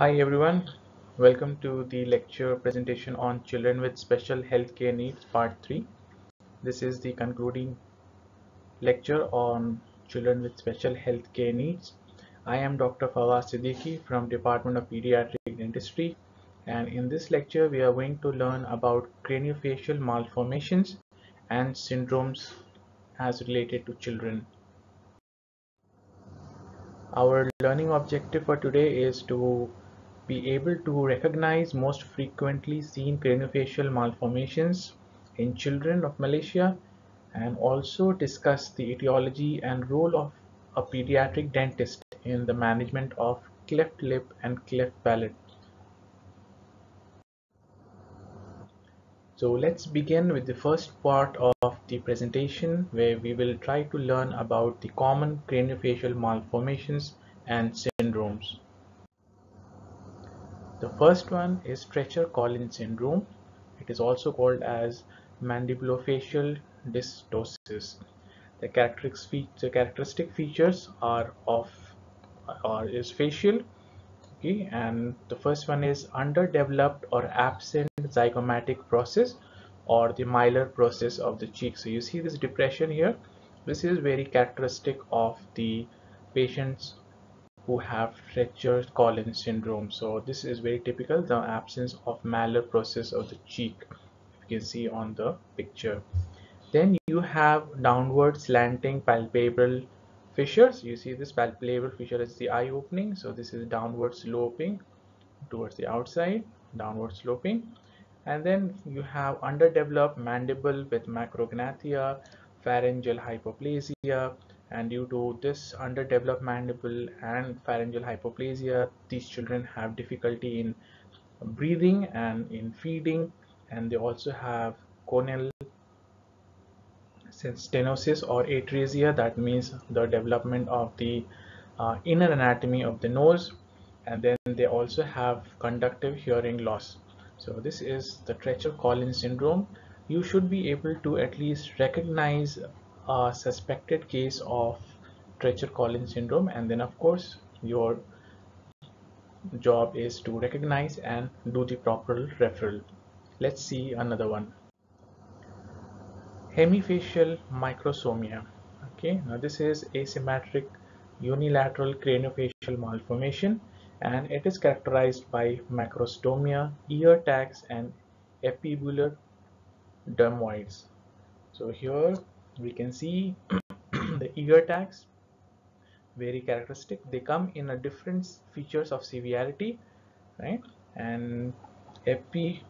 Hi everyone, welcome to the lecture presentation on children with special healthcare needs part 3. This is the concluding lecture on children with special healthcare needs. I am Dr. Fawaz Siddiqui from Department of Pediatric Dentistry and in this lecture we are going to learn about craniofacial malformations and syndromes as related to children. Our learning objective for today is to be able to recognize most frequently seen craniofacial malformations in children of Malaysia and also discuss the etiology and role of a pediatric dentist in the management of cleft lip and cleft palate. So let's begin with the first part of the presentation where we will try to learn about the common craniofacial malformations and syndromes. The first one is Treacher-Collins syndrome. It is also called as mandibulofacial dysostosis. The characteristic features are of or is facial okay and the first one is underdeveloped or absent zygomatic process or the malar process of the cheek so you see this depression here this is very characteristic of the patients who have Treacher-Collins syndrome. So this is very typical the absence of malar process of the cheek you can see on the picture. Then you have downward slanting palpebral fissures. You see this palpebral fissure is the eye opening. So this is downward sloping towards the outside downward sloping. And then you have underdeveloped mandible with macrognathia pharyngeal hypoplasia and due to this underdeveloped mandible and pharyngeal hypoplasia these children have difficulty in breathing and in feeding and they also have choanal stenosis or atresia. That means the development of the uh, inner anatomy of the nose and then they also have conductive hearing loss. So this is the Treacher-Collins syndrome. You should be able to at least recognize a suspected case of Treacher-Collins syndrome and then of course your job is to recognize and do the proper referral. Let's see another one. Hemifacial microsomia. Okay now this is asymmetric unilateral craniofacial malformation and it is characterized by macrostomia ear tags and epibulbar dermoids. So here we can see the ear tags very characteristic. They come in a different features of severity right? And epi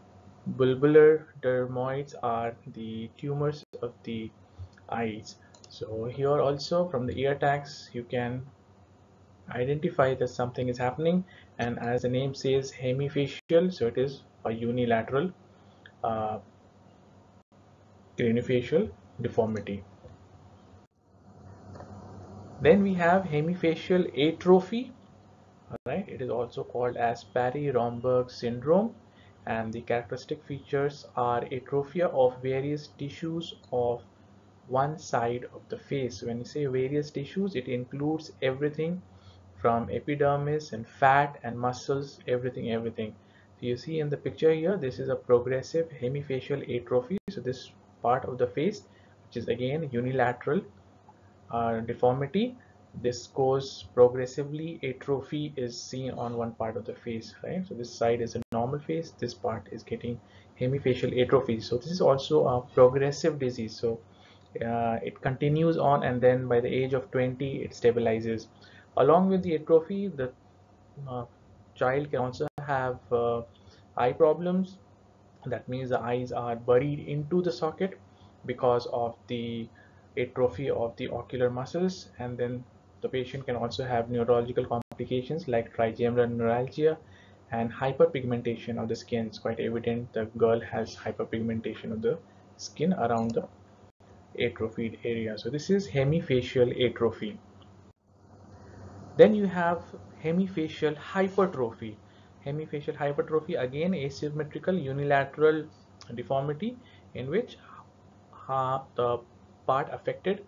bulbar dermoids are the tumors of the eyes. So here also from the ear tags you can identify that something is happening. And as the name says hemifacial so it is a unilateral uh, craniofacial deformity then we have hemifacial atrophy right it is also called as Parry-Romberg syndrome and the characteristic features are atrophy of various tissues of one side of the face. When you say various tissues, it includes everything from epidermis and fat and muscles, everything, everything. So you see in the picture here, this is a progressive hemifacial atrophy. So this part of the face, which is again unilateral uh, deformity, this goes progressively. Atrophy is seen on one part of the face right? So this side is a normal face. This part is getting hemifacial atrophy. So this is also a progressive disease. So uh, it continues on and then by the age of 20 it stabilizes. Along with the atrophy the uh, child can also have uh, eye problems. That means the eyes are buried into the socket because of the atrophy of the ocular muscles and then the patient can also have neurological complications like trigeminal neuralgia and hyperpigmentation of the skin. It's quite evident the girl has hyperpigmentation of the skin around the atrophied area. So this is hemifacial atrophy. Then you have hemifacial hypertrophy. Hemifacial hypertrophy again asymmetrical unilateral deformity in which uh, the part affected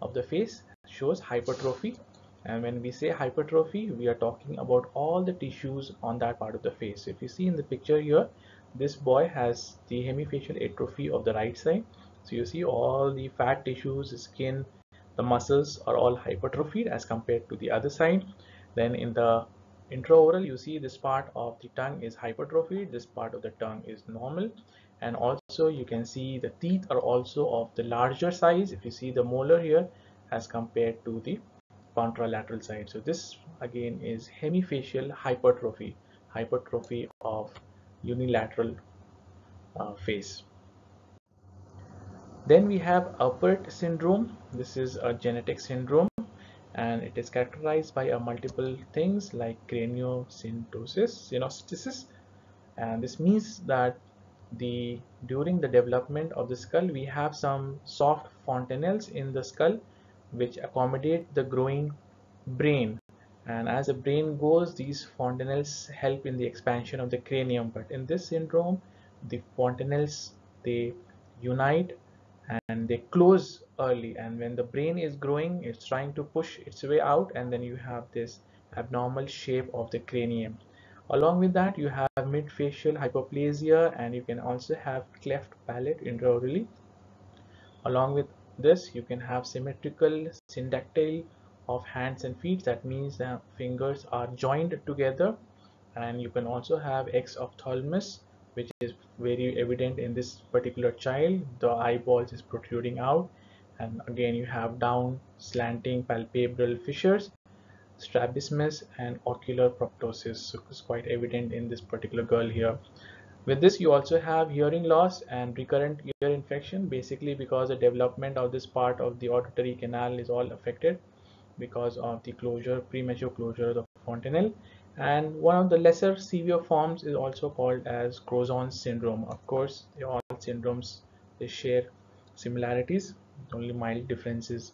of the face shows hypertrophy. And when we say hypertrophy we are talking about all the tissues on that part of the face. If you see in the picture here this boy has the hemifacial atrophy of the right side. So you see all the fat tissues skin the muscles are all hypertrophied as compared to the other side. Then in the intraoral you see this part of the tongue is hypertrophied this part of the tongue is normal. And also you can see the teeth are also of the larger size. If you see the molar here as compared to the contralateral side. So this again is hemifacial hypertrophy hypertrophy of unilateral uh, face. Then we have Apert syndrome. This is a genetic syndrome and it is characterized by a multiple things like craniosynostosis synostosis. And this means that the during the development of the skull we have some soft fontanelles in the skull which accommodate the growing brain. And as the brain goes these fontanelles help in the expansion of the cranium. But in this syndrome the fontanelles they unite and they close early. And when the brain is growing it's trying to push its way out and then you have this abnormal shape of the cranium. Along with that you have mid-facial hypoplasia and you can also have cleft palate intraorally. Along with this you can have symmetrical syndactyly of hands and feet. That means the fingers are joined together and you can also have exophthalmos which is very evident in this particular child. The eyeballs is protruding out and again you have down slanting palpebral fissures strabismus and ocular proptosis so it's quite evident in this particular girl here. With this you also have hearing loss and recurrent ear infection. Basically because the development of this part of the auditory canal is all affected because of the closure premature closure of the fontanelle and one of the lesser severe forms is also called as Crouzon syndrome. Of course all syndromes they share similarities only mild differences.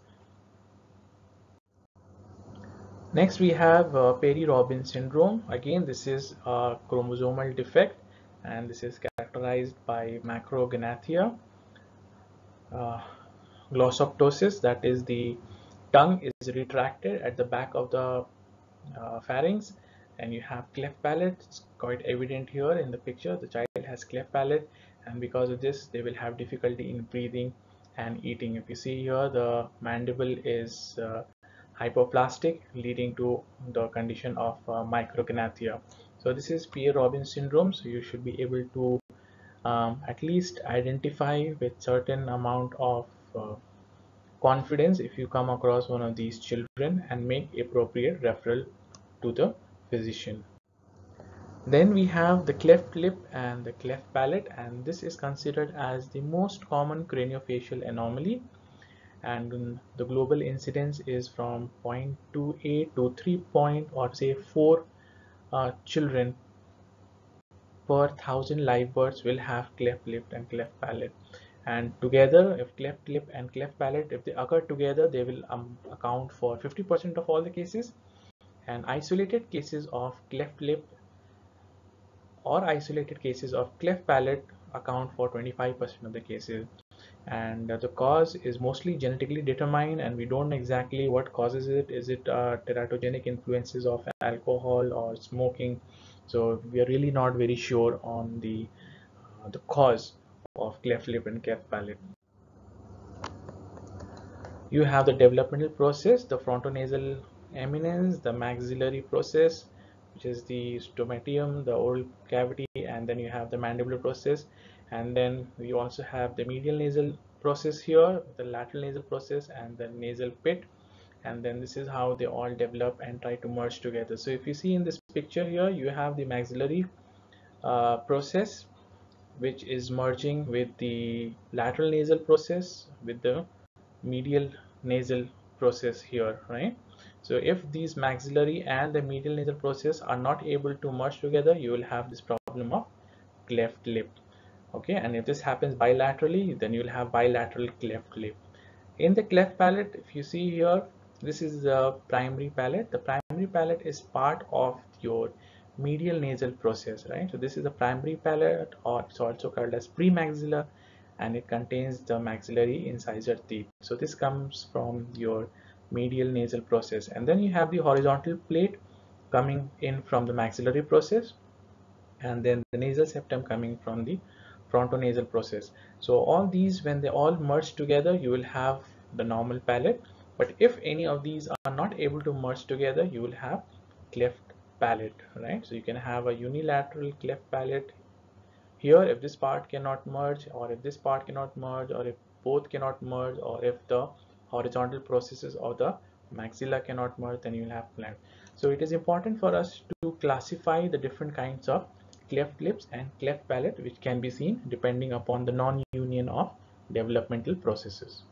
Next we have uh, Pierre-Robin syndrome. Again, this is a chromosomal defect and this is characterized by macrognathia, uh, glossoptosis, that is the tongue is retracted at the back of the uh, pharynx and you have cleft palate. It's quite evident here in the picture. The child has cleft palate and because of this they will have difficulty in breathing and eating. If you see here the mandible is uh, hypoplastic leading to the condition of uh, micrognathia so this is Pierre-Robin syndrome so you should be able to um, at least identify with certain amount of uh, confidence if you come across one of these children and make appropriate referral to the physician then we have the cleft lip and the cleft palate and this is considered as the most common craniofacial anomaly. And the global incidence is from 0.28 to 3 point or say 4 uh, children per thousand live births will have cleft lip and cleft palate. And together if cleft lip and cleft palate if they occur together they will um, account for 50% of all the cases and isolated cases of cleft lip or isolated cases of cleft palate account for 25% of the cases. And uh, the cause is mostly genetically determined and we don't know exactly what causes it. Is it uh, teratogenic influences of alcohol or smoking? So we are really not very sure on the uh, the cause of cleft lip and cleft palate. You have the developmental process the frontonasal eminence the maxillary process which is the stomodeum the oral cavity and then you have the mandibular process. And then we also have the medial nasal process here the lateral nasal process and the nasal pit. And then this is how they all develop and try to merge together. So if you see in this picture here you have the maxillary uh, process which is merging with the lateral nasal process with the medial nasal process here right so if these maxillary and the medial nasal process are not able to merge together you will have this problem of cleft lip. Okay? And if this happens bilaterally then you'll have bilateral cleft lip. In the cleft palate if you see here this is the primary palate. The primary palate is part of your medial nasal process right? So this is the primary palate or it's also called as premaxilla and it contains the maxillary incisor teeth. So this comes from your medial nasal process. And then you have the horizontal plate coming in from the maxillary process and then the nasal septum coming from the frontonasal process. So all these when they all merge together you will have the normal palate. But if any of these are not able to merge together you will have cleft palate right? So you can have a unilateral cleft palate here if this part cannot merge or if this part cannot merge or if both cannot merge or if the horizontal processes of the maxilla cannot merge then you will have cleft so it is important for us to classify the different kinds of cleft lips and cleft palate which can be seen depending upon the non-union of developmental processes.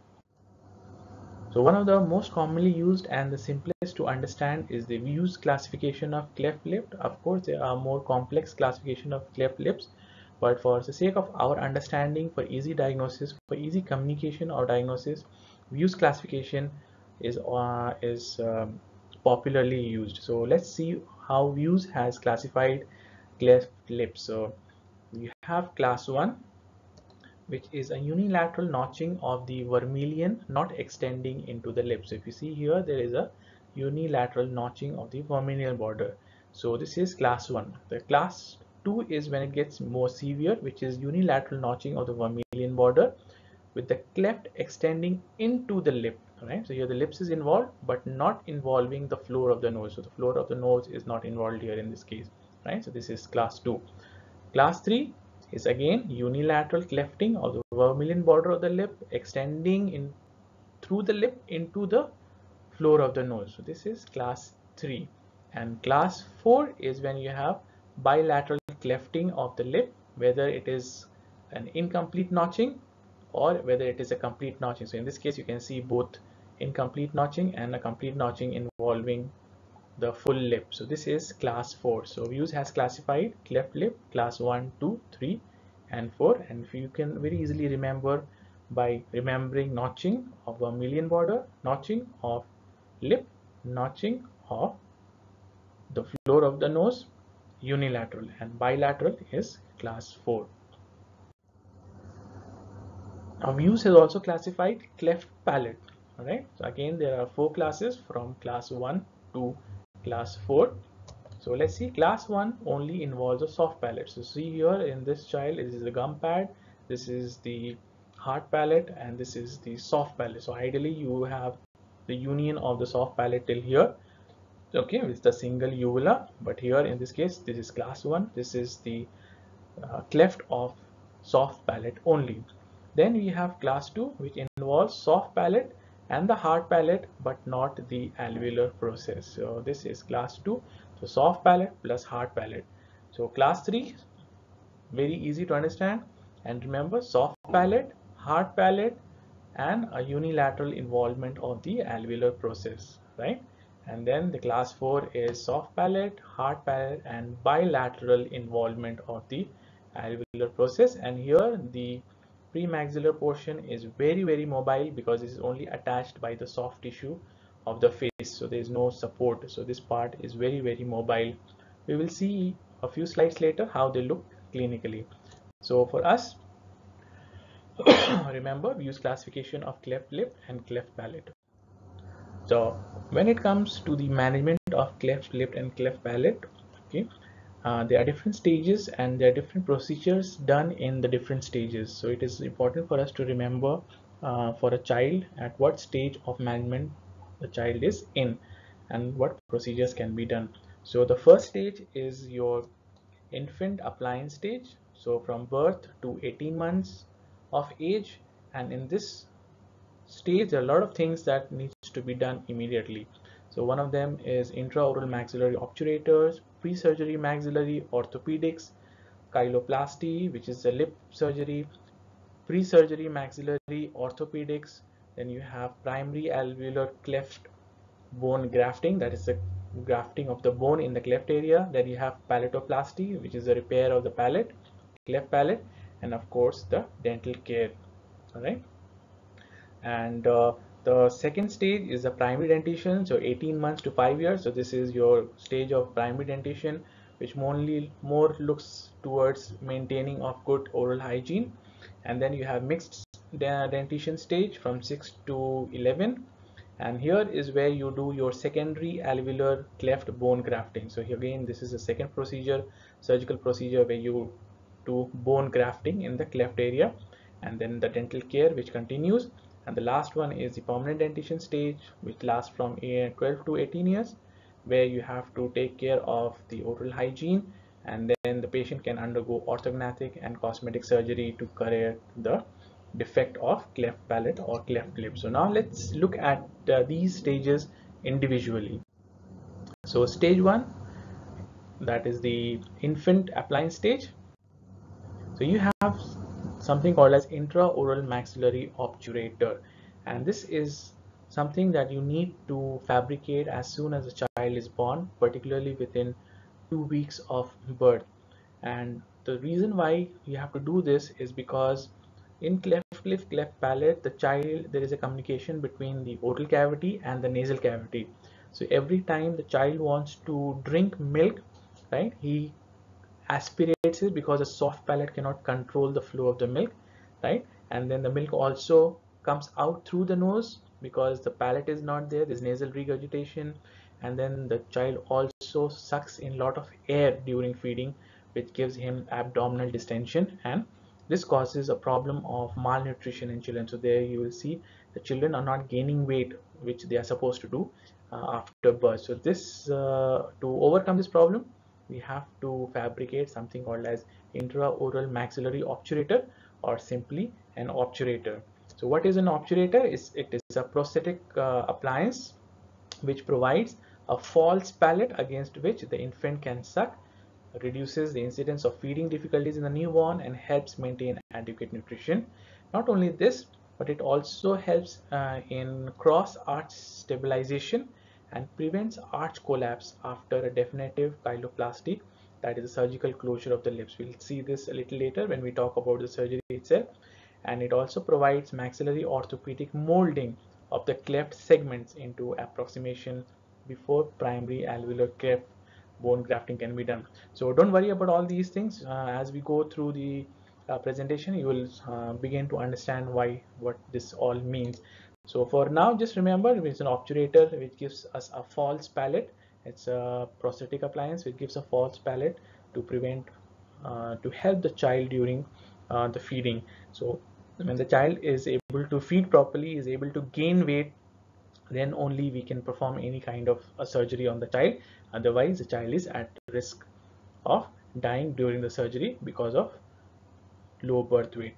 So one of the most commonly used and the simplest to understand is the Veau's classification of cleft lip. Of course, there are more complex classification of cleft lips, but for the sake of our understanding, for easy diagnosis, for easy communication or diagnosis, Veau's classification is uh, is um, popularly used. So let's see how Veau's has classified cleft lip. So you have class 1 which is a unilateral notching of the vermilion not extending into the lip. So if you see here there is a unilateral notching of the vermilion border. So this is class 1. The class 2 is when it gets more severe which is unilateral notching of the vermilion border with the cleft extending into the lip right? So here the lips is involved but not involving the floor of the nose. So the floor of the nose is not involved here in this case right? So this is class 2 class 3 is again unilateral clefting of the vermilion border of the lip extending in through the lip into the floor of the nose. So this is class 3 and class 4 is when you have bilateral clefting of the lip whether it is an incomplete notching or whether it is a complete notching. So in this case you can see both incomplete notching and a complete notching involving the full lip. So this is class 4 so Veau's has classified cleft lip class 1 2 3 and 4 and you can very easily remember by remembering notching of vermilion border notching of lip notching of the floor of the nose unilateral. And bilateral is class 4 now Veau's has also classified cleft palate alright? So again there are four classes from class 1 to class 4 so let's see. Class 1 only involves a soft palate. So see here in this child this is the gum pad this is the hard palate and this is the soft palate. So ideally you have the union of the soft palate till here okay with the single uvula. But here in this case this is class 1 this is the uh, cleft of soft palate only then we have class 2 which involves soft palate and the hard palate but not the alveolar process. So this is class 2 so soft palate plus hard palate. So class 3 very easy to understand. And remember soft palate hard palate and a unilateral involvement of the alveolar process right? And then the class 4 is soft palate hard palate and bilateral involvement of the alveolar process. And here the premaxillar portion is very very mobile because it is only attached by the soft tissue of the face. So there is no support. So this part is very very mobile. We will see a few slides later how they look clinically. So for us remember we use classification of cleft lip and cleft palate. So when it comes to the management of cleft lip and cleft palate okay uh, there are different stages and there are different procedures done in the different stages. So it is important for us to remember uh, for a child at what stage of management the child is in and what procedures can be done. So the first stage is your infant appliance stage. So from birth to 18 months of age and in this stage there are a lot of things that needs to be done immediately. So one of them is intraoral maxillary obturators pre-surgery maxillary orthopedics, cheiloplasty, which is the lip surgery, pre-surgery maxillary orthopedics, then you have primary alveolar cleft bone grafting, that is the grafting of the bone in the cleft area. Then you have palatoplasty, which is the repair of the palate, cleft palate, and of course the dental care. All right. And uh, the second stage is the primary dentition, so 18 months to 5 years. So this is your stage of primary dentition, which mainly more looks towards maintaining of good oral hygiene. And then you have mixed dentition stage from 6 to 11. and here is where you do your secondary alveolar cleft bone grafting so again this is a second procedure surgical procedure where you do bone grafting in the cleft area and then the dental care which continues and the last one is the permanent dentition stage which lasts from 12 to 18 years where you have to take care of the oral hygiene and then the patient can undergo orthognathic and cosmetic surgery to correct the defect of cleft palate or cleft lip. So now let's look at uh, these stages individually. So stage 1 that is the infant appliance stage. So you have something called as intraoral maxillary obturator. And this is something that you need to fabricate as soon as the child is born particularly within two weeks of birth. And the reason why you have to do this is because in cleft lip cleft palate the child there is a communication between the oral cavity and the nasal cavity. So every time the child wants to drink milk right he aspirates it because a soft palate cannot control the flow of the milk right? And then the milk also comes out through the nose because the palate is not there there's nasal regurgitation. And then the child also sucks in a lot of air during feeding which gives him abdominal distension. And this causes a problem of malnutrition in children. So there you will see the children are not gaining weight which they are supposed to do uh, after birth. So this uh, to overcome this problem we have to fabricate something called as intraoral maxillary obturator or simply an obturator so what is an obturator is it is a prosthetic uh, appliance which provides a false palate against which the infant can suck reduces the incidence of feeding difficulties in the newborn and helps maintain adequate nutrition. Not only this, but it also helps uh, in cross arch stabilization and prevents arch collapse after a definitive cheiloplasty that is a surgical closure of the lips. We'll see this a little later when we talk about the surgery itself. And it also provides maxillary orthopedic molding of the cleft segments into approximation before primary alveolar cleft bone grafting can be done so don't worry about all these things uh, as we go through the uh, presentation you will uh, begin to understand why what this all means so for now just remember it's an obturator which gives us a false palate. It's a prosthetic appliance which gives a false palate to prevent uh, to help the child during uh, the feeding. So when the child is able to feed properly is able to gain weight then only we can perform any kind of a surgery on the child. Otherwise the child is at risk of dying during the surgery because of low birth weight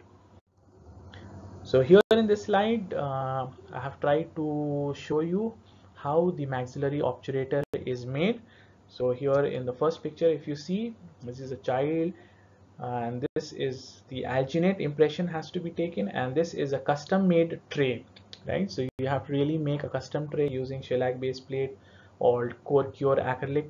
so here in this slide uh, I have tried to show you how the maxillary obturator is made. So here in the first picture if you see this is a child and this is the alginate impression has to be taken and this is a custom made tray right? So you have to really make a custom tray using shellac base plate or cold cure acrylic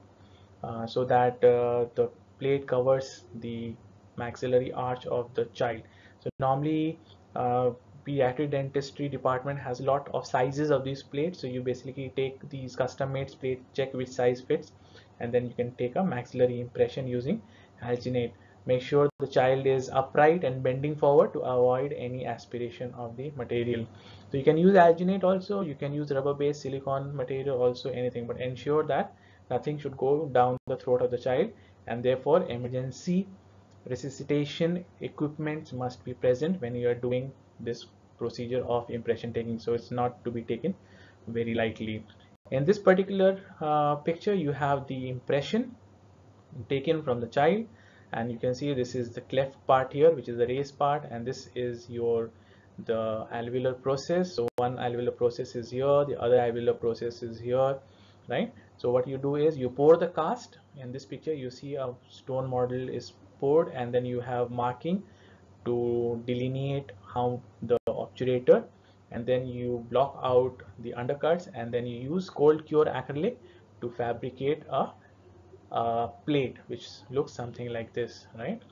uh, so that uh, the plate covers the maxillary arch of the child. So normally uh, pediatric dentistry department has a lot of sizes of these plates. So you basically take these custom made plates check which size fits and then you can take a maxillary impression using alginate. Make sure the child is upright and bending forward to avoid any aspiration of the material. So you can use alginate also. You can use rubber based silicone material also anything. But ensure that nothing should go down the throat of the child and therefore emergency resuscitation equipment must be present when you are doing this procedure of impression taking so it's not to be taken very lightly. In this particular uh, picture you have the impression taken from the child and you can see this is the cleft part here which is the raised part and this is your the alveolar process. So one alveolar process is here the other alveolar process is here right? So what you do is you pour the cast. In this picture you see a stone model is poured and then you have marking to delineate how the obturator and then you block out the undercuts and then you use cold cure acrylic to fabricate a uh, plate which looks something like this right?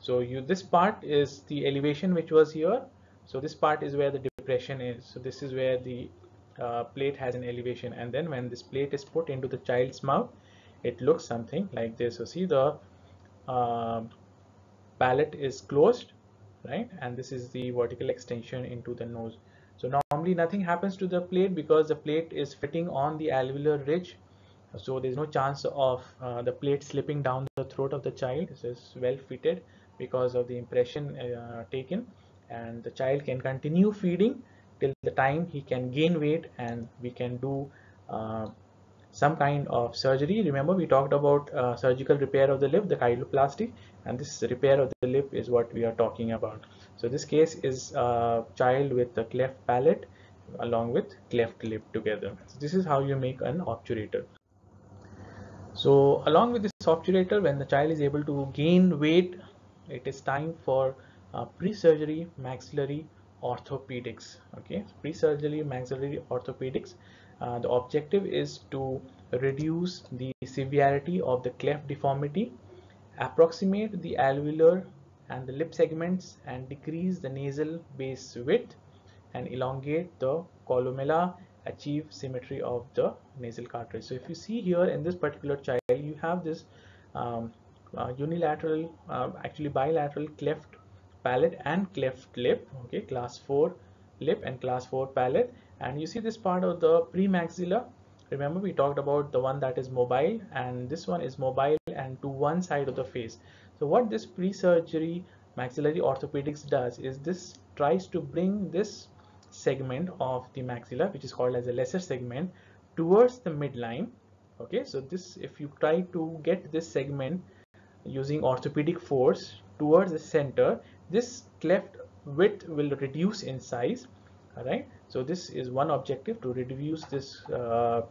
So you this part is the elevation which was here. So this part is where the depression is. So this is where the uh, plate has an elevation. And then when this plate is put into the child's mouth it looks something like this. So see the uh, palate is closed right and this is the vertical extension into the nose So normally nothing happens to the plate because the plate is fitting on the alveolar ridge. So there's no chance of uh, the plate slipping down the throat of the child. This is well fitted because of the impression uh, taken and the child can continue feeding till the time he can gain weight and we can do uh, some kind of surgery. Remember we talked about uh, surgical repair of the lip, the cheiloplasty, and this repair of the lip is what we are talking about. So this case is a child with a cleft palate along with cleft lip together. So this is how you make an obturator. So along with this obturator, when the child is able to gain weight, it is time for uh, pre-surgery maxillary orthopedics. Okay, pre-surgery maxillary orthopedics uh, the objective is to reduce the severity of the cleft deformity, approximate the alveolar and the lip segments and decrease the nasal base width and elongate the columella achieve symmetry of the nasal cartilage. So if you see here in this particular child you have this um, uh, unilateral uh, actually bilateral cleft palate and cleft lip okay class 4 lip and class 4 palate and you see this part of the premaxilla. Remember we talked about the one that is mobile and this one is mobile and to one side of the face. So what this pre-surgery maxillary orthopedics does is this tries to bring this segment of the maxilla which is called as a lesser segment towards the midline. Okay so this if you try to get this segment using orthopedic force towards the center this cleft width will reduce in size all right so this is one objective to reduce this uh,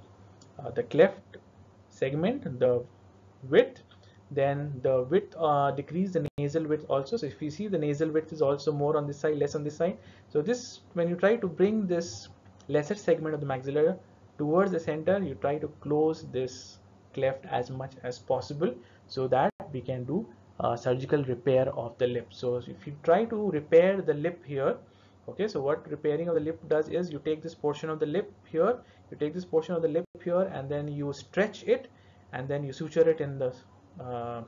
uh, the cleft segment the width. Then the width uh, decrease the nasal width also. So if you see the nasal width is also more on this side less on this side. So this when you try to bring this lesser segment of the maxilla towards the center you try to close this cleft as much as possible so that we can do uh, surgical repair of the lip. So if you try to repair the lip here okay so what repairing of the lip does is you take this portion of the lip here you take this portion of the lip here and then you stretch it and then you suture it in the uh,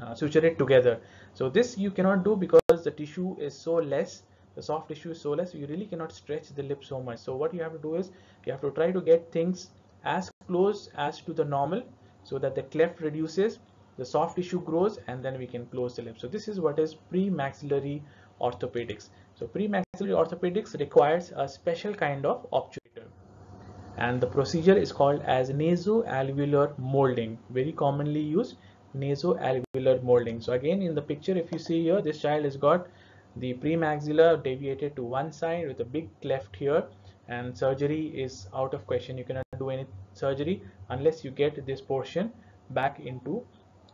uh, suture it together. So this you cannot do because the tissue is so less the soft tissue is so less you really cannot stretch the lip so much. So what you have to do is you have to try to get things as close as to the normal so that the cleft reduces the soft tissue grows and then we can close the lip so this is what is pre-maxillary orthopedics so pre-maxillary orthopedics requires a special kind of obturator and the procedure is called as nasoalveolar molding, very commonly used nasoalveolar molding. So again in the picture if you see here this child has got the premaxilla deviated to one side with a big cleft here and surgery is out of question. You cannot do any surgery unless you get this portion back into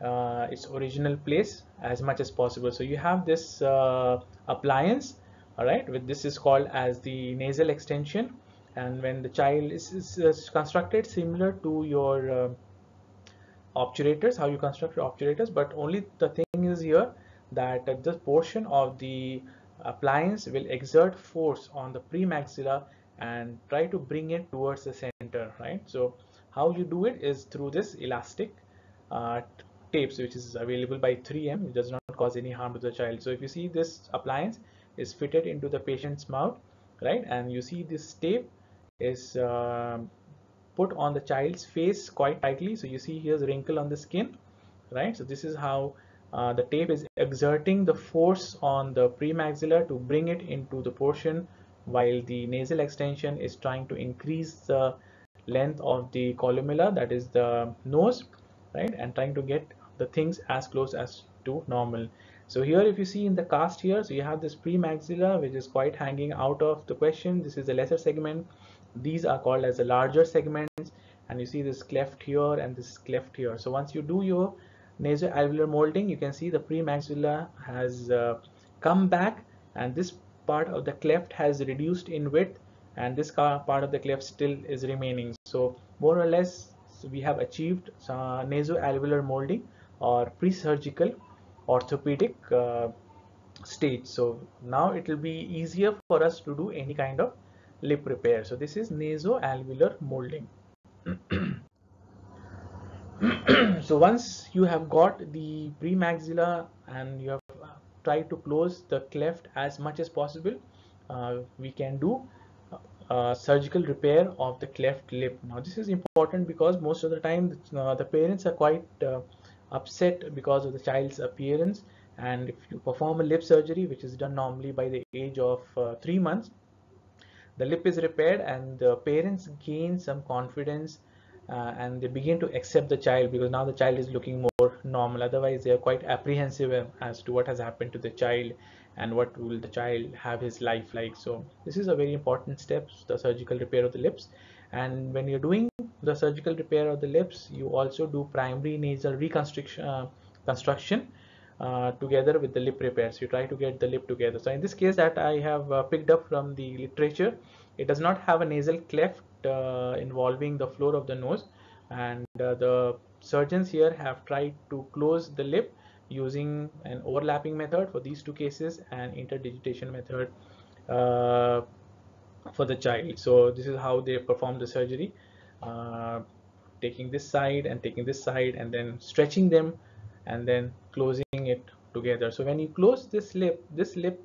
uh, its original place as much as possible. So you have this uh, appliance all right with this is called as the nasal extension and when the child is, is, is constructed similar to your uh, obturators how you construct your obturators but only the thing is here that this portion of the appliance will exert force on the premaxilla and try to bring it towards the center right so how you do it is through this elastic uh, tapes which is available by 3M it does not cause any harm to the child. So if you see this appliance is fitted into the patient's mouth right? And you see this tape is uh, put on the child's face quite tightly. So you see here's wrinkle on the skin right? So this is how uh, the tape is exerting the force on the premaxilla to bring it into the portion while the nasal extension is trying to increase the length of the columella that is the nose right? And trying to get the things as close as to normal so here if you see in the cast here, so you have this premaxilla which is quite hanging out of the question. This is the lesser segment. These are called as the larger segments and you see this cleft here and this cleft here. So once you do your nasoalveolar molding, you can see the premaxilla has uh, come back and this part of the cleft has reduced in width and this part of the cleft still is remaining. So more or less we have achieved uh, nasoalveolar molding or pre-surgical orthopedic uh, stage. So now it will be easier for us to do any kind of lip repair. So this is nasoalveolar molding. So once you have got the premaxilla and you have tried to close the cleft as much as possible uh, we can do uh, surgical repair of the cleft lip. Now this is important because most of the time uh, the parents are quite uh, upset because of the child's appearance. And if you perform a lip surgery which is done normally by the age of uh, three months the lip is repaired and the parents gain some confidence uh, and they begin to accept the child because now the child is looking more normal. Otherwise they are quite apprehensive as to what has happened to the child and what will the child have his life like. So this is a very important step the surgical repair of the lips and when you're doing the surgical repair of the lips you also do primary nasal reconstruction uh, construction uh, together with the lip repairs. You try to get the lip together. So in this case that I have uh, picked up from the literature it does not have a nasal cleft uh, involving the floor of the nose. And uh, the surgeons here have tried to close the lip using an overlapping method for these two cases and interdigitation method. Uh, for the child. So this is how they perform the surgery. Uh, taking this side and taking this side and then stretching them and then closing it together. So when you close this lip this lip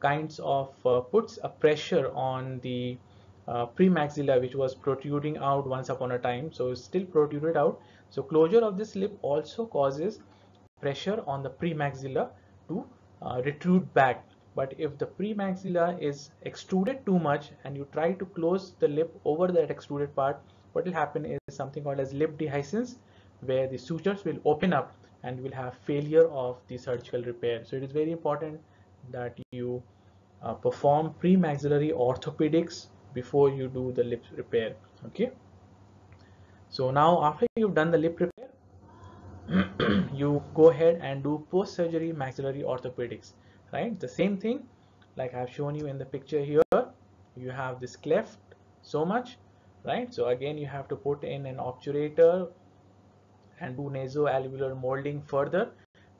kinds of uh, puts a pressure on the uh, premaxilla which was protruding out once upon a time. So still protruded out. So closure of this lip also causes pressure on the premaxilla to uh, retrude back but if the premaxilla is extruded too much and you try to close the lip over that extruded part what will happen is something called as lip dehiscence where the sutures will open up and will have failure of the surgical repair. So it is very important that you uh, perform premaxillary orthopedics before you do the lip repair okay? So now after you've done the lip repair you go ahead and do post-surgery maxillary orthopedics right? The same thing like I've shown you in the picture here. You have this cleft so much right? So again you have to put in an obturator and do nasoalveolar molding further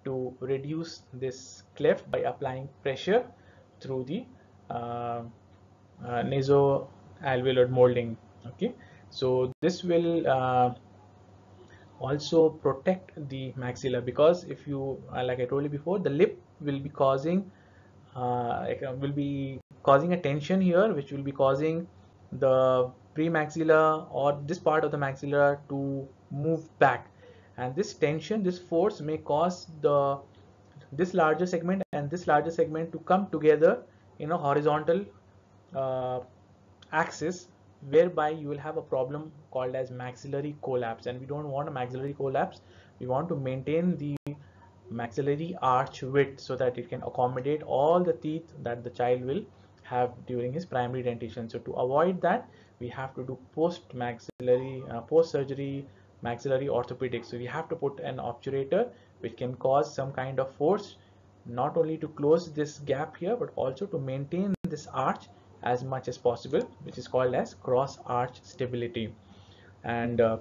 to reduce this cleft by applying pressure through the uh, uh, nasoalveolar molding okay? So this will uh, also protect the maxilla because if you uh, like I told you before the lip will be causing uh, uh, will be causing a tension here which will be causing the premaxilla or this part of the maxilla to move back. And this tension this force may cause the this larger segment and this larger segment to come together in a horizontal uh, axis whereby you will have a problem called as maxillary collapse. And we don't want a maxillary collapse. We want to maintain the maxillary arch width so that it can accommodate all the teeth that the child will have during his primary dentition. So to avoid that we have to do post maxillary uh, post surgery maxillary orthopedics. So we have to put an obturator which can cause some kind of force not only to close this gap here but also to maintain this arch as much as possible which is called as cross arch stability. And uh,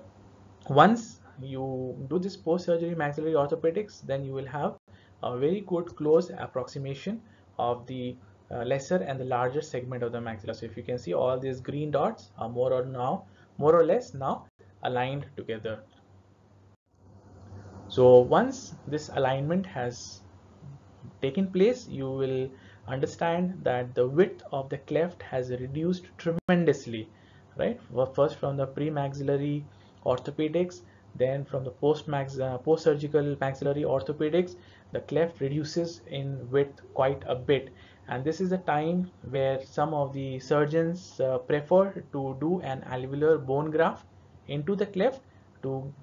once you do this post surgery maxillary orthopedics then you will have a very good close approximation of the uh, lesser and the larger segment of the maxilla. So if you can see all these green dots are more or now more or less now aligned together. So once this alignment has taken place you will understand that the width of the cleft has reduced tremendously right? First from the pre-maxillary orthopedics then from the post max uh, post surgical maxillary orthopedics the cleft reduces in width quite a bit. And this is the time where some of the surgeons uh, prefer to do an alveolar bone graft into the cleft to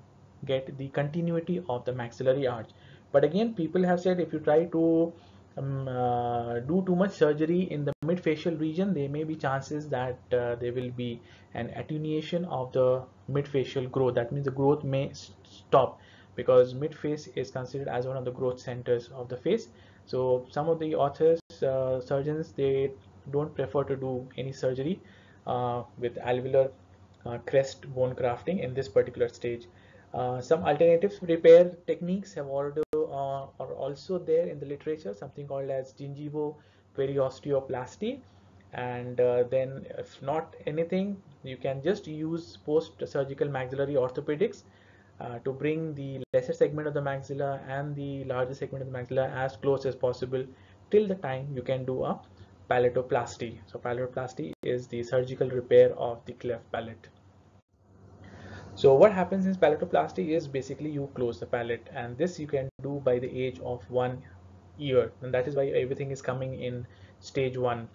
get the continuity of the maxillary arch. But again people have said if you try to um, uh, do too much surgery in the mid facial region there may be chances that uh, there will be an attenuation of the mid facial growth. That means the growth may stop because mid face is considered as one of the growth centers of the face. So some of the authors uh, surgeons they don't prefer to do any surgery uh, with alveolar uh, crest bone grafting in this particular stage uh, some alternative repair techniques have already uh, are also there in the literature something called as gingivo periosteoplasty and uh, then if not anything you can just use post surgical maxillary orthopedics uh, to bring the lesser segment of the maxilla and the larger segment of the maxilla as close as possible till the time you can do a palatoplasty. So palatoplasty is the surgical repair of the cleft palate. So what happens in palatoplasty is basically you close the palate and this you can do by the age of one year and that is why everything is coming in stage one.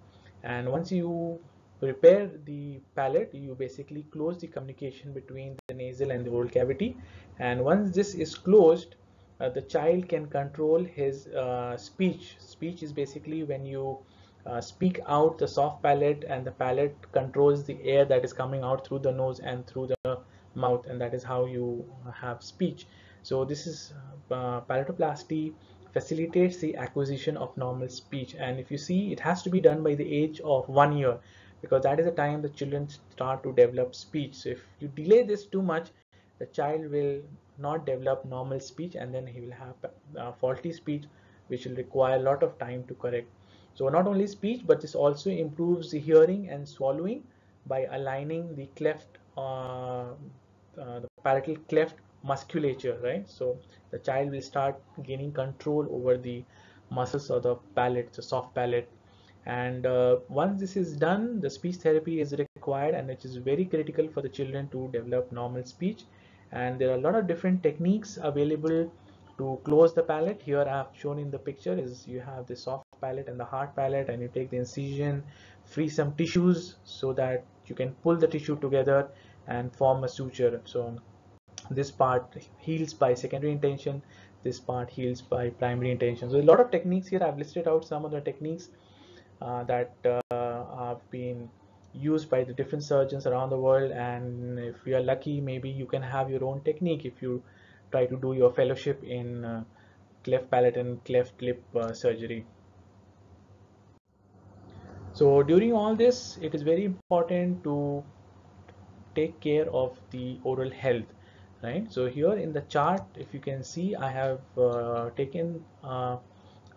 And once you repair the palate you basically close the communication between the nasal and the oral cavity. And once this is closed uh, the child can control his uh, speech. Speech is basically when you uh, speak out the soft palate and the palate controls the air that is coming out through the nose and through the mouth and that is how you have speech. So this is uh, palatoplasty facilitates the acquisition of normal speech. And if you see it has to be done by the age of one year because that is the time the children start to develop speech. So if you delay this too much the child will not develop normal speech and then he will have uh, faulty speech which will require a lot of time to correct. So not only speech but this also improves the hearing and swallowing by aligning the cleft uh, uh, the palatal cleft musculature right? So the child will start gaining control over the muscles of the palate the soft palate. And uh, once this is done the speech therapy is required and it is very critical for the children to develop normal speech. And there are a lot of different techniques available to close the palate. Here I have shown in the picture is you have the soft palate and the hard palate and you take the incision free some tissues so that you can pull the tissue together and form a suture so this part heals by secondary intention. This part heals by primary intention. So a lot of techniques here. I've listed out some of the techniques uh, that uh, have been used by the different surgeons around the world. And if you are lucky maybe you can have your own technique if you try to do your fellowship in uh, cleft palate and cleft lip uh, surgery. So during all this it is very important to take care of the oral health right? So here in the chart if you can see I have uh, taken uh,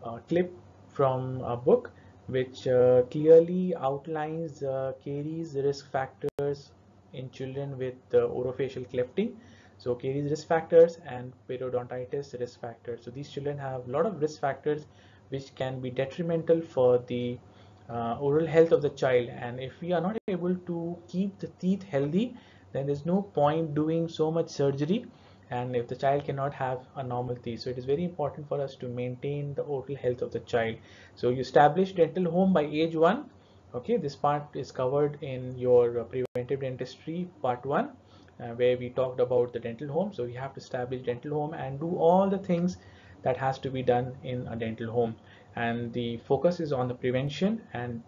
a clip from a book which uh, clearly outlines uh, caries risk factors in children with uh, orofacial clefting so caries risk factors and periodontitis risk factors. So these children have a lot of risk factors which can be detrimental for the uh, oral health of the child. And if we are not able to keep the teeth healthy then there's no point doing so much surgery. And if the child cannot have a normal teeth so it is very important for us to maintain the oral health of the child. So you establish dental home by age one. Okay this part is covered in your preventive dentistry part one uh, where we talked about the dental home. So you have to establish dental home and do all the things that has to be done in a dental home and the focus is on the prevention and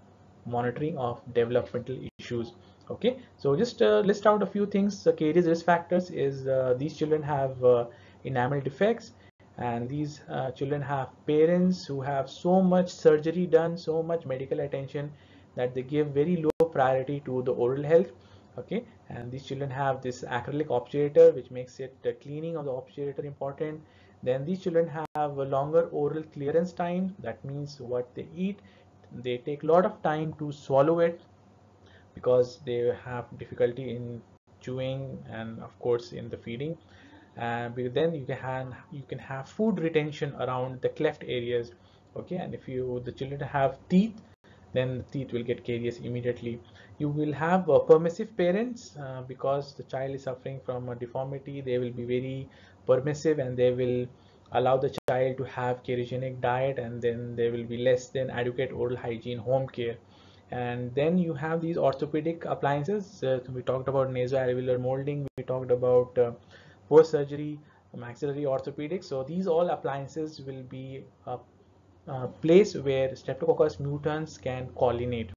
monitoring of developmental issues okay? So just uh, list out a few things. The caries risk factors is uh, these children have uh, enamel defects and these uh, children have parents who have so much surgery done so much medical attention that they give very low priority to the oral health okay? And these children have this acrylic obturator which makes it the cleaning of the obturator important then these children have a longer oral clearance time. That means what they eat they take a lot of time to swallow it because they have difficulty in chewing and of course in the feeding. Uh, then you can you can have food retention around the cleft areas okay? And if you the children have teeth then the teeth will get caries immediately. You will have uh, permissive parents uh, because the child is suffering from a deformity. They will be very permissive and they will allow the child to have cariogenic diet and then there will be less than adequate oral hygiene home care. And then you have these orthopedic appliances. Uh, we talked about nasoalveolar molding. We talked about uh, post surgery maxillary orthopedics. So these all appliances will be a, a place where streptococcus mutans can collinate.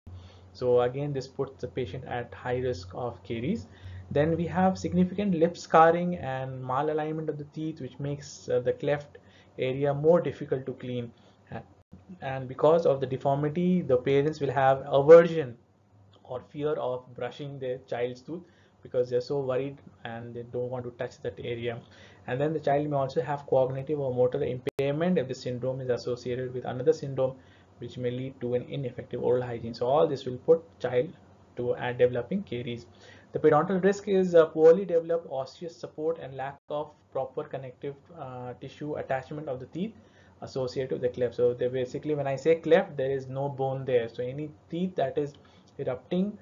So again this puts the patient at high risk of caries then we have significant lip scarring and malalignment of the teeth which makes uh, the cleft area more difficult to clean. And because of the deformity the parents will have aversion or fear of brushing their child's tooth because they're so worried and they don't want to touch that area. And then the child may also have cognitive or motor impairment if the syndrome is associated with another syndrome which may lead to an ineffective oral hygiene. So all this will put child to uh, developing caries the periodontal risk is a poorly developed osseous support and lack of proper connective uh, tissue attachment of the teeth associated with the cleft. So they basically when I say cleft, there is no bone there. So any teeth that is erupting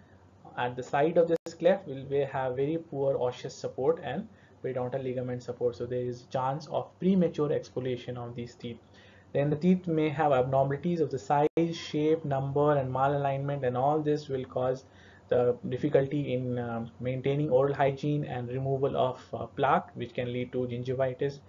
at the side of this cleft will have very poor osseous support and periodontal ligament support. So there is chance of premature exfoliation of these teeth. Then the teeth may have abnormalities of the size, shape, number and malalignment and all this will cause the difficulty in uh, maintaining oral hygiene and removal of uh, plaque which can lead to gingivitis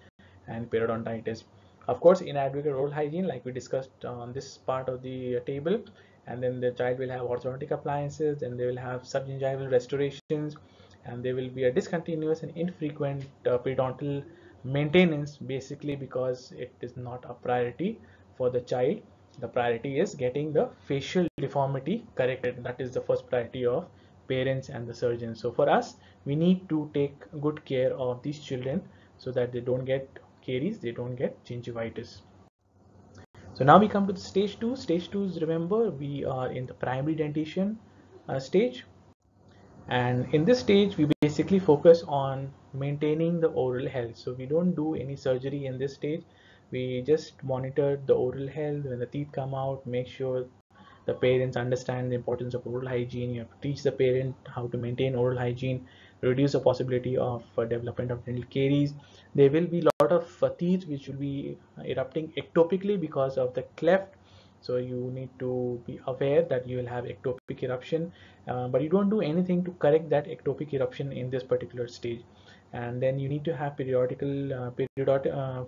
and periodontitis. Of course, inadequate oral hygiene like we discussed on this part of the table and then the child will have orthodontic appliances and they will have subgingival restorations and there will be a discontinuous and infrequent uh, periodontal maintenance basically because it is not a priority for the child the priority is getting the facial deformity corrected. That is the first priority of parents and the surgeon so for us we need to take good care of these children so that they don't get caries they don't get gingivitis. So now we come to the stage 2 stage 2 is remember we are in the primary dentition uh, stage. And in this stage we basically focus on maintaining the oral health. So we don't do any surgery in this stage we just monitor the oral health. When the teeth come out make sure the parents understand the importance of oral hygiene. You have to teach the parent how to maintain oral hygiene reduce the possibility of uh, development of dental caries. There will be a lot of uh, teeth which will be erupting ectopically because of the cleft. So you need to be aware that you will have ectopic eruption. Uh, but you don't do anything to correct that ectopic eruption in this particular stage. And then you need to have periodical uh, periodic uh,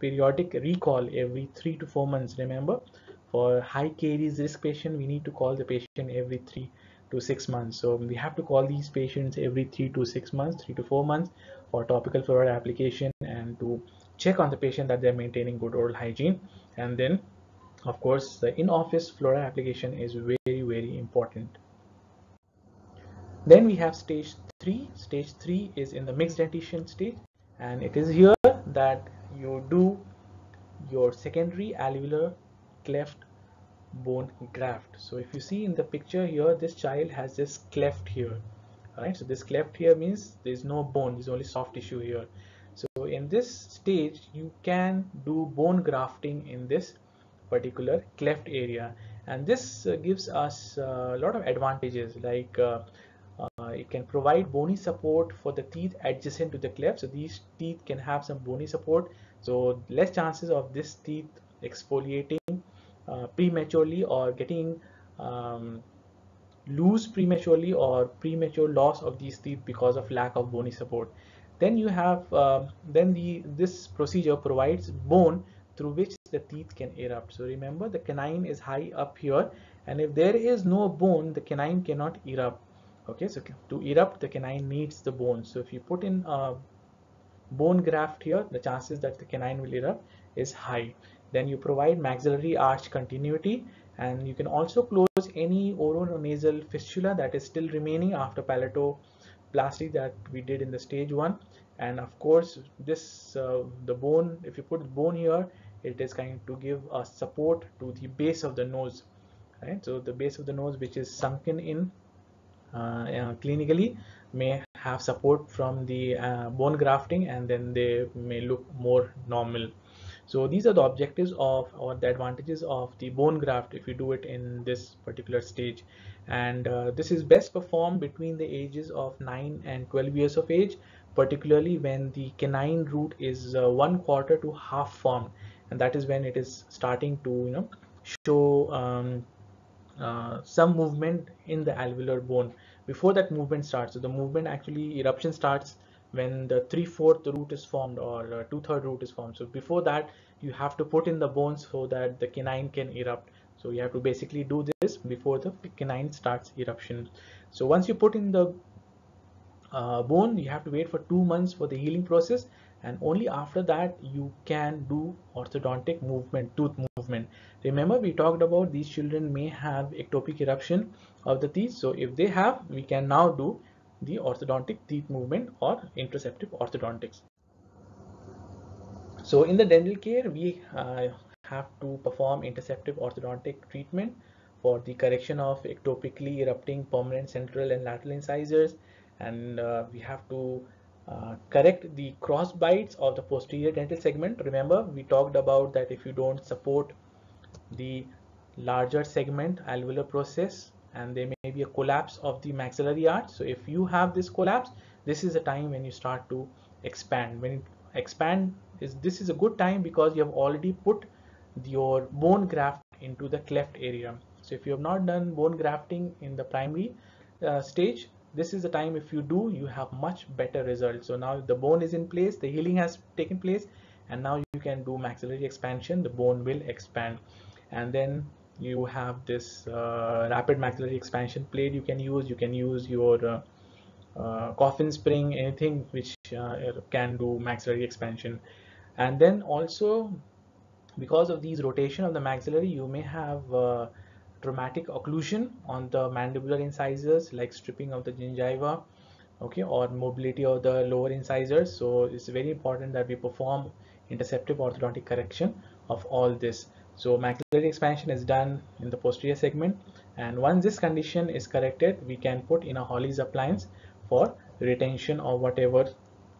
periodic recall every three to four months. Remember for high caries risk patient we need to call the patient every three to six months. So we have to call these patients every three to six months three to four months for topical fluoride application and to check on the patient that they're maintaining good oral hygiene. And then of course the in-office fluoride application is very very important. Then we have stage 3 stage 3 is in the mixed dentition stage. And it is here that you do your secondary alveolar cleft bone graft. So if you see in the picture here this child has this cleft here all right? So this cleft here means there's no bone there's only soft tissue here. So in this stage you can do bone grafting in this particular cleft area. And this uh, gives us uh, a lot of advantages like uh, uh, it can provide bony support for the teeth adjacent to the cleft. So these teeth can have some bony support. So less chances of this teeth exfoliating uh, prematurely or getting um, loose prematurely or premature loss of these teeth because of lack of bony support. Then you have uh, then the this procedure provides bone through which the teeth can erupt. So remember the canine is high up here. And if there is no bone the canine cannot erupt okay so to erupt the canine needs the bone. So if you put in a bone graft here the chances that the canine will erupt is high. Then you provide maxillary arch continuity and you can also close any oronasal fistula that is still remaining after palatoplasty that we did in the stage one. And of course this uh, the bone if you put bone here it is going to give a support to the base of the nose. Right? So the base of the nose which is sunken in clinically may have support from the uh, bone grafting and then they may look more normal. So these are the objectives of or the advantages of the bone graft if you do it in this particular stage. And uh, this is best performed between the ages of 9 and 12 years of age particularly when the canine root is uh, one quarter to half formed. And that is when it is starting to you know show um, uh, some movement in the alveolar bone before that movement starts. So the movement actually eruption starts when the three-fourth root is formed or uh, two-third root is formed. So before that, you have to put in the bones so that the canine can erupt. So you have to basically do this before the canine starts eruption. So once you put in the uh, bone, you have to wait for two months for the healing process and only after that you can do orthodontic movement tooth movement. Remember we talked about these children may have ectopic eruption of the teeth. So if they have we can now do the orthodontic teeth movement or interceptive orthodontics. So in the dental care we uh, have to perform interceptive orthodontic treatment for the correction of ectopically erupting permanent central and lateral incisors. And uh, we have to uh, correct the cross bites of the posterior dental segment. Remember, we talked about that if you don't support the larger segment alveolar process and there may be a collapse of the maxillary arch. So if you have this collapse, this is a time when you start to expand. When expand is this is a good time because you have already put your bone graft into the cleft area. So if you have not done bone grafting in the primary uh, stage, this is the time if you do, you have much better results. So now the bone is in place, the healing has taken place, and now you can do maxillary expansion, the bone will expand. And then you have this uh, rapid maxillary expansion plate you can use, you can use your uh, uh coffin spring, anything which uh, can do maxillary expansion. And then also because of these rotation of the maxillary, you may have uh, traumatic occlusion on the mandibular incisors like stripping of the gingiva okay or mobility of the lower incisors. So it's very important that we perform interceptive orthodontic correction of all this. So maxillary expansion is done in the posterior segment and once this condition is corrected we can put in a Hawley's appliance for retention of whatever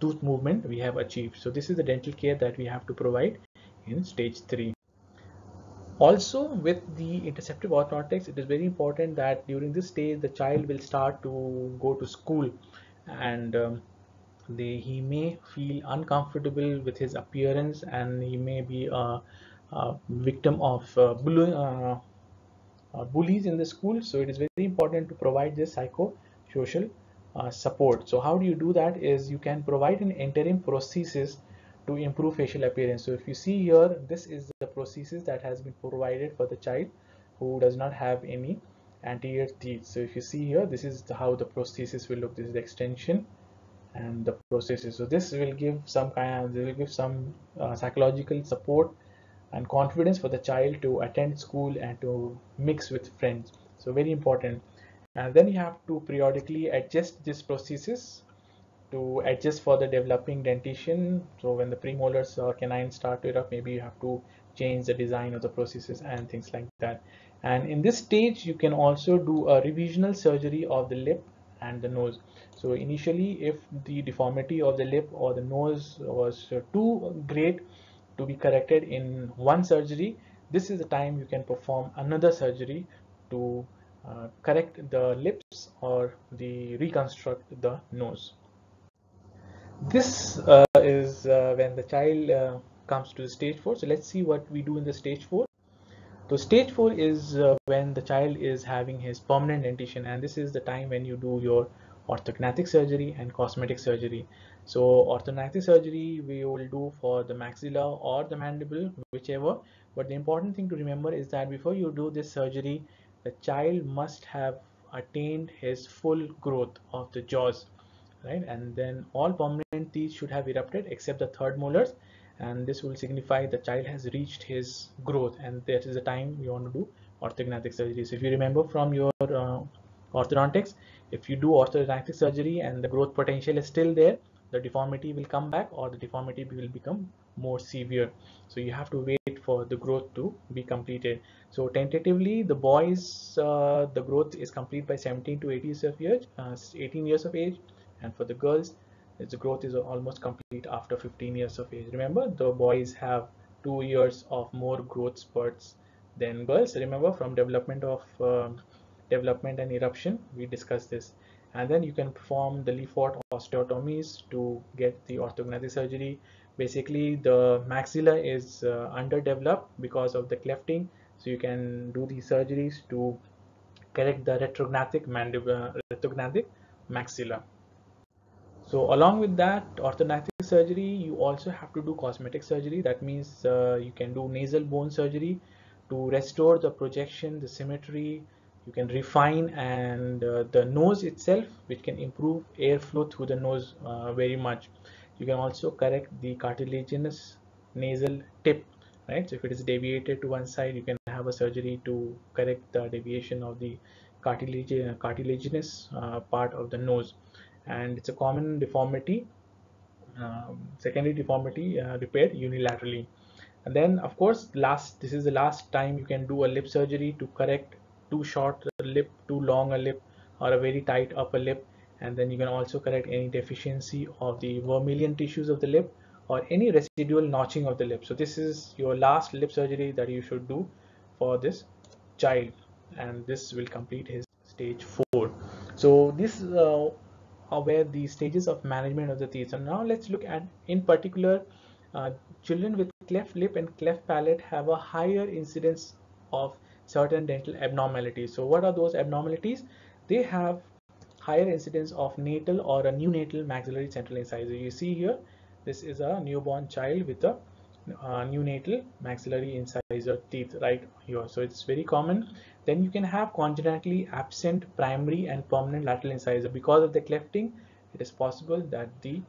tooth movement we have achieved. So this is the dental care that we have to provide in stage 3 also with the interceptive orthodontics it is very important that during this stage the child will start to go to school. And um, they, he may feel uncomfortable with his appearance and he may be a, a victim of uh, bullying, uh, uh, bullies in the school. So it is very important to provide this psychosocial uh, support. So how do you do that is you can provide an interim prosthesis to improve facial appearance. So if you see here, this is the prosthesis that has been provided for the child who does not have any anterior teeth. So if you see here, this is how the prosthesis will look. This is the extension and the prosthesis. So this will give some kind of, this will give some uh, psychological support and confidence for the child to attend school and to mix with friends. So very important. And then you have to periodically adjust this prosthesis to adjust for the developing dentition. So when the premolars or canines start to erupt maybe you have to change the design of the prosthesis and things like that. And in this stage you can also do a revisional surgery of the lip and the nose. So initially if the deformity of the lip or the nose was too great to be corrected in one surgery this is the time you can perform another surgery to uh, correct the lips or the reconstruct the nose this uh, is uh, when the child uh, comes to the stage 4 so let's see what we do in the stage 4 so stage 4 is uh, when the child is having his permanent dentition and this is the time when you do your orthognathic surgery and cosmetic surgery. So orthognathic surgery we will do for the maxilla or the mandible whichever. But the important thing to remember is that before you do this surgery the child must have attained his full growth of the jaws right? And then all permanent teeth should have erupted except the third molars. And this will signify the child has reached his growth. And that is the time you want to do orthognathic surgery. So if you remember from your uh, orthodontics if you do orthodontic surgery and the growth potential is still there the deformity will come back or the deformity will become more severe. So you have to wait for the growth to be completed. So tentatively the boys uh, the growth is complete by 17 to 18 years of age uh, 18 years of age and for the girls the growth is almost complete after 15 years of age. Remember the boys have two years of more growth spurts than girls. Remember from development of um, development and eruption we discussed this. And then you can perform the Le Fort osteotomies to get the orthognathic surgery. Basically the maxilla is uh, underdeveloped because of the clefting. So you can do these surgeries to correct the retrognathic mandible retrognathic maxilla so along with that orthodontic surgery, you also have to do cosmetic surgery. That means uh, you can do nasal bone surgery to restore the projection, the symmetry. You can refine and uh, the nose itself, which can improve airflow through the nose uh, very much. You can also correct the cartilaginous nasal tip, right? So if it is deviated to one side, you can have a surgery to correct the deviation of the cartilage, cartilaginous uh, part of the nose and it's a common deformity um, secondary deformity uh, repaired unilaterally and then of course last this is the last time you can do a lip surgery to correct too short lip too long a lip or a very tight upper lip and then you can also correct any deficiency of the vermilion tissues of the lip or any residual notching of the lip. So this is your last lip surgery that you should do for this child and this will complete his stage 4. So this uh, are where the stages of management of the teeth. So now let's look at in particular uh, children with cleft lip and cleft palate have a higher incidence of certain dental abnormalities. So what are those abnormalities? They have higher incidence of natal or a neonatal maxillary central incisor. You see here, this is a newborn child with a uh, neonatal maxillary incisor teeth right here. So it's very common. Then you can have congenitally absent primary and permanent lateral incisor. Because of the clefting, it is possible that the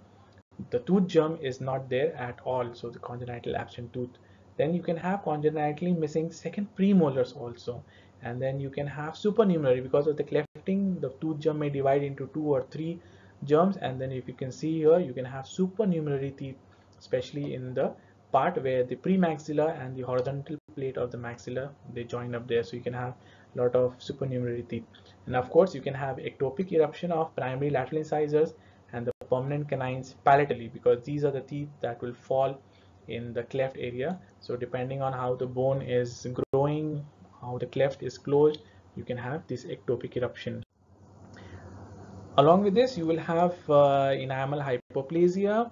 the tooth germ is not there at all. So the congenital absent tooth. Then you can have congenitally missing second premolars also. And then you can have supernumerary because of the clefting, the tooth germ may divide into two or three germs. And then if you can see here, you can have supernumerary teeth, especially in the part where the premaxilla and the horizontal plate of the maxilla they join up there. So you can have a lot of supernumerary teeth. And of course you can have ectopic eruption of primary lateral incisors and the permanent canines palatally because these are the teeth that will fall in the cleft area. So depending on how the bone is growing how the cleft is closed you can have this ectopic eruption. Along with this you will have uh, enamel hypoplasia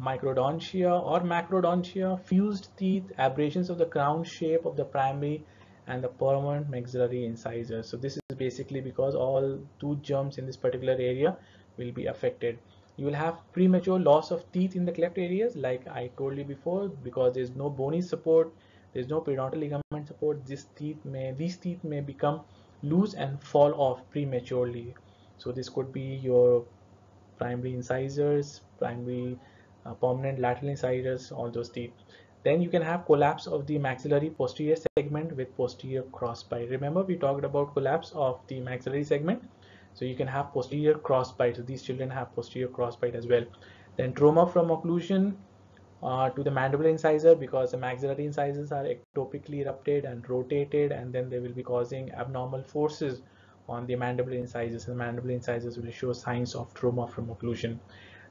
microdontia or macrodontia, fused teeth, abrasions of the crown shape of the primary and the permanent maxillary incisors. So this is basically because all tooth germs in this particular area will be affected. You will have premature loss of teeth in the cleft areas like I told you before because there is no bony support, there is no periodontal ligament support. These teeth may these teeth may become loose and fall off prematurely. So this could be your primary incisors, primary uh, permanent lateral incisors, all those teeth. Then you can have collapse of the maxillary posterior segment with posterior crossbite. Remember we talked about collapse of the maxillary segment. So you can have posterior crossbite. So these children have posterior crossbite as well. Then trauma from occlusion uh, to the mandibular incisor because the maxillary incisors are ectopically erupted and rotated and then they will be causing abnormal forces on the mandibular incisors. And the mandibular incisors will show signs of trauma from occlusion.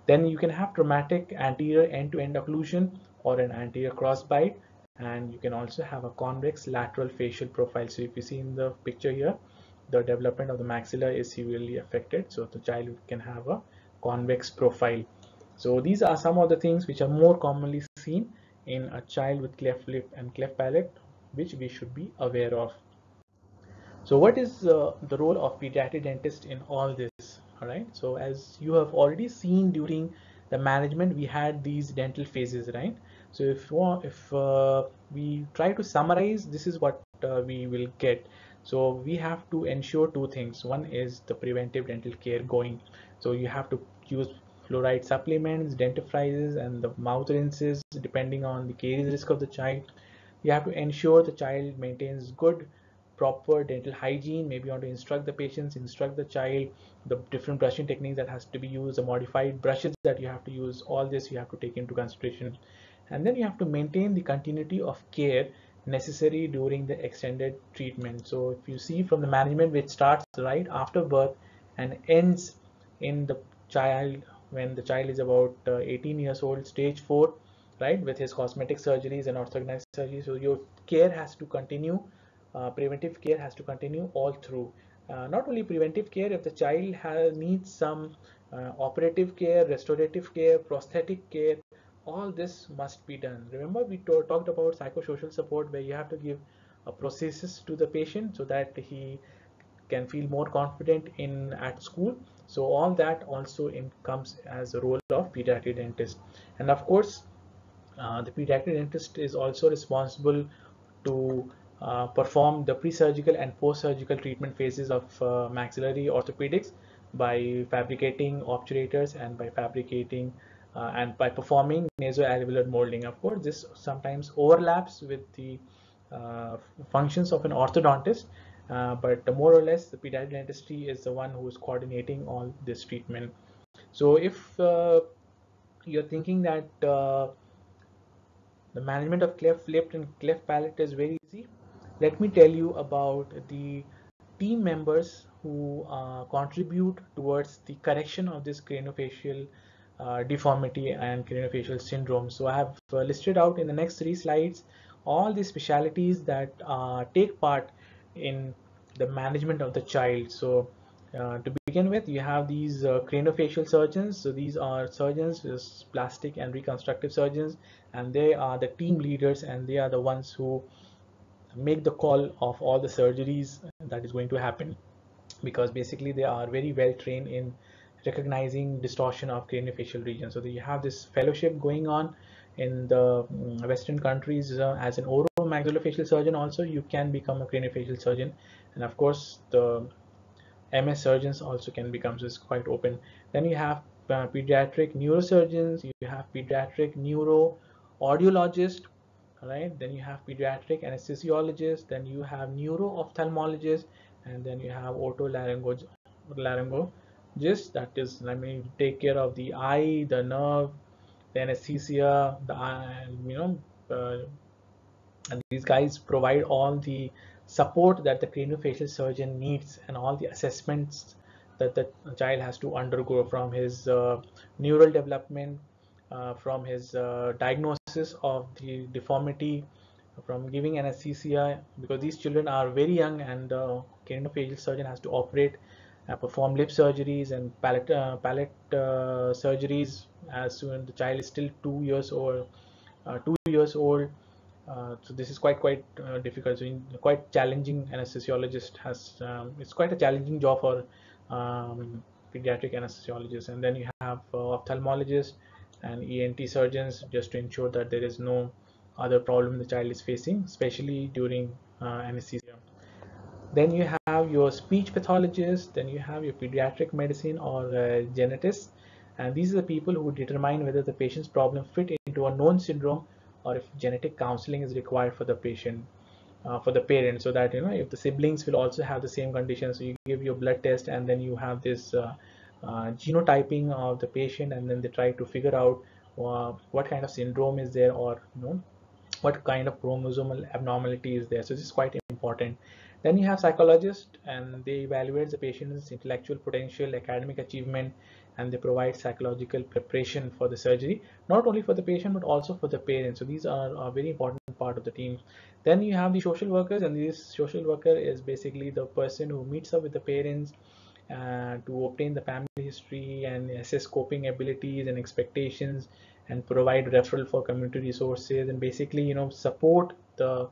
Then you can have traumatic anterior end-to-end -end occlusion or an anterior crossbite and you can also have a convex lateral facial profile. So if you see in the picture here, the development of the maxilla is severely affected. So the child can have a convex profile. So these are some of the things which are more commonly seen in a child with cleft lip and cleft palate, which we should be aware of. So what is uh, the role of pediatric dentist in all this? All right so as you have already seen during the management we had these dental phases right? So if if uh, we try to summarize this is what uh, we will get. So we have to ensure two things. One is the preventive dental care going. So you have to use fluoride supplements dentifrices and the mouth rinses depending on the caries risk of the child. You have to ensure the child maintains good proper dental hygiene. Maybe you want to instruct the patients instruct the child the different brushing techniques that has to be used the modified brushes that you have to use all this you have to take into consideration. And then you have to maintain the continuity of care necessary during the extended treatment. So if you see from the management which starts right after birth and ends in the child when the child is about uh, 18 years old stage 4 right with his cosmetic surgeries and orthodontic surgery so your care has to continue uh, preventive care has to continue all through. Uh, not only preventive care, if the child has, needs some uh, operative care, restorative care, prosthetic care, all this must be done. Remember we talked about psychosocial support where you have to give a prosthesis to the patient so that he can feel more confident in at school. So all that also in, comes as a role of pediatric dentist. And of course, uh, the pediatric dentist is also responsible to uh, perform the pre-surgical and post-surgical treatment phases of uh, maxillary orthopedics by fabricating obturators and by fabricating uh, and by performing nasoalveolar molding. Of course, this sometimes overlaps with the uh, functions of an orthodontist, uh, but more or less the pediatric dentistry is the one who is coordinating all this treatment. So if you're thinking that the management of cleft lip and cleft palate is very let me tell you about the team members who uh, contribute towards the correction of this craniofacial uh, deformity and craniofacial syndrome. So I have uh, listed out in the next three slides all the specialities that uh, take part in the management of the child. So uh, to begin with, you have these uh, craniofacial surgeons. So these are surgeons, plastic and reconstructive surgeons, and they are the team leaders and they are the ones who make the call of all the surgeries that is going to happen because basically they are very well trained in recognizing distortion of craniofacial region. So you have this fellowship going on in the mm, Western countries uh, as an oromaxillofacial surgeon also you can become a craniofacial surgeon and of course the MS surgeons also can become so it's quite open. Then you have uh, pediatric neurosurgeons, you have pediatric neuro audiologist, right? Then you have pediatric anesthesiologist, then you have neuro ophthalmologist, and then you have otolaryngologist that is I mean take care of the eye, the nerve, the anesthesia, the eye, you know, uh, and these guys provide all the support that the craniofacial surgeon needs and all the assessments that the child has to undergo from his uh, neural development, uh, from his uh, of the deformity, from giving anesthesia, because these children are very young and the craniofacial surgeon has to operate, uh, perform lip surgeries and palate, uh, palate uh, surgeries as soon the child is still two years old, two years old. Uh, so this is quite quite uh, difficult. So in, quite challenging anesthesiologist has um, it's quite a challenging job for um, pediatric anesthesiologist and then you have uh, ophthalmologists and ENT surgeons just to ensure that there is no other problem the child is facing especially during uh, anesthesia. Then you have your speech pathologist then you have your pediatric medicine or uh, geneticists and these are the people who determine whether the patient's problem fit into a known syndrome or if genetic counseling is required for the patient uh, for the parent so that you know if the siblings will also have the same condition. So you give your blood test and then you have this uh, genotyping of the patient and then they try to figure out uh, what kind of syndrome is there or you know what kind of chromosomal abnormality is there. So this is quite important. Then you have psychologists and they evaluate the patient's intellectual potential academic achievement and they provide psychological preparation for the surgery not only for the patient but also for the parents. So these are a very important part of the team. Then you have the social workers and this social worker is basically the person who meets up with the parents uh, to obtain the family history and assess coping abilities and expectations and provide referral for community resources and basically you know support the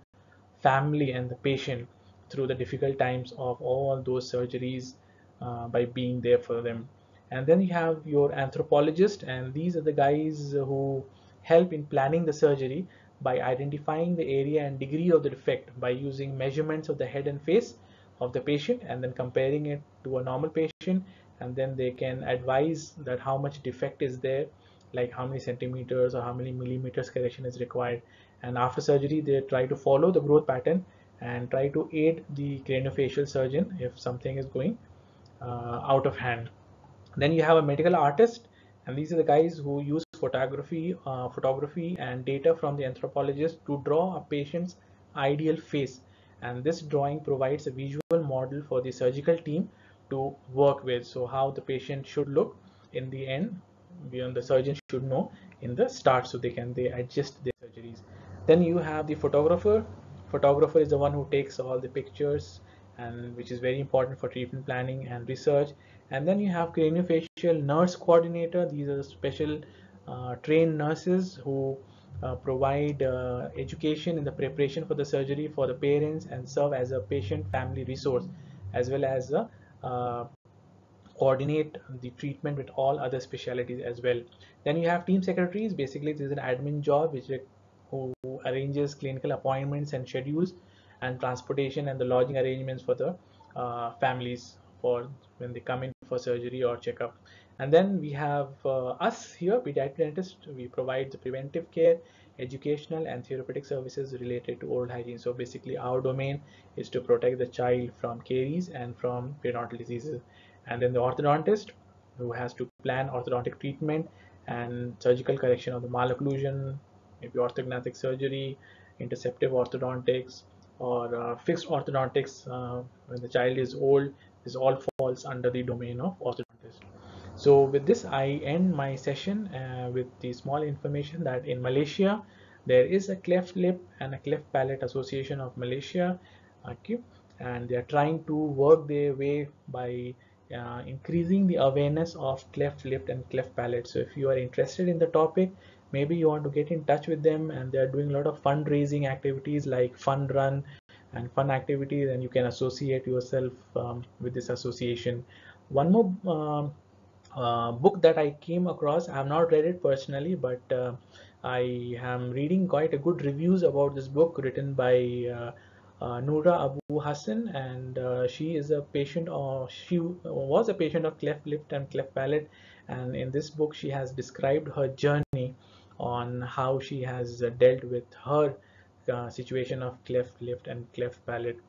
family and the patient through the difficult times of all those surgeries uh, by being there for them. And then you have your anthropologist and these are the guys who help in planning the surgery by identifying the area and degree of the defect by using measurements of the head and face of the patient and then comparing it to a normal patient and then they can advise that how much defect is there like how many centimeters or how many millimeters correction is required. And after surgery they try to follow the growth pattern and try to aid the craniofacial surgeon if something is going uh, out of hand. Then you have a medical artist and these are the guys who use photography uh, photography and data from the anthropologist to draw a patient's ideal face and this drawing provides a visual model for the surgical team to work with. So how the patient should look in the end beyond the surgeon should know in the start so they can they adjust their surgeries. Then you have the photographer. Photographer is the one who takes all the pictures and which is very important for treatment planning and research. And then you have craniofacial nurse coordinator. These are special uh, trained nurses who provide uh, education in the preparation for the surgery for the parents and serve as a patient family resource as well as a, uh, coordinate the treatment with all other specialties as well. Then you have team secretaries. Basically this is an admin job which who arranges clinical appointments and schedules and transportation and the lodging arrangements for the uh, families for when they come in for surgery or checkup and then we have uh, us here pediatric dentist we provide the preventive care educational and therapeutic services related to oral hygiene. So basically our domain is to protect the child from caries and from periodontal diseases. And then the orthodontist who has to plan orthodontic treatment and surgical correction of the malocclusion maybe orthognathic surgery interceptive orthodontics or uh, fixed orthodontics uh, when the child is old this all falls under the domain of orthodontist so with this I end my session uh, with the small information that in Malaysia there is a cleft lip and a cleft palate association of Malaysia okay and they are trying to work their way by uh, increasing the awareness of cleft lip and cleft palate. So if you are interested in the topic maybe you want to get in touch with them and they are doing a lot of fundraising activities like fun run and fun activities and you can associate yourself um, with this association. One more um, uh, book that I came across. I have not read it personally but uh, I am reading quite a good reviews about this book written by uh, uh, Noura Abu Hassan. And uh, she is a patient or she was a patient of cleft lip and cleft palate. And in this book she has described her journey on how she has dealt with her uh, situation of cleft lip and cleft palate.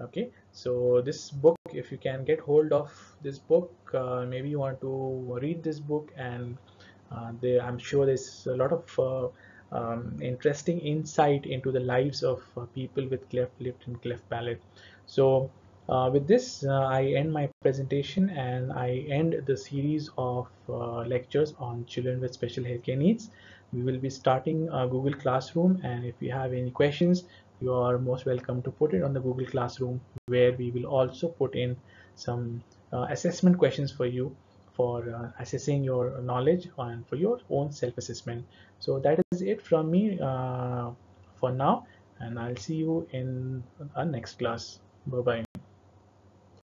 Okay so this book if you can get hold of this book uh, maybe you want to read this book and uh, they, I'm sure there's a lot of uh, um, interesting insight into the lives of uh, people with cleft lip and cleft palate. So uh, with this uh, I end my presentation and I end the series of lectures on children with special healthcare needs. We will be starting a Google Classroom and if you have any questions you are most welcome to put it on the Google Classroom where we will also put in some uh, assessment questions for you for uh, assessing your knowledge and for your own self-assessment. So that is it from me uh, for now and I'll see you in our next class. Bye-bye.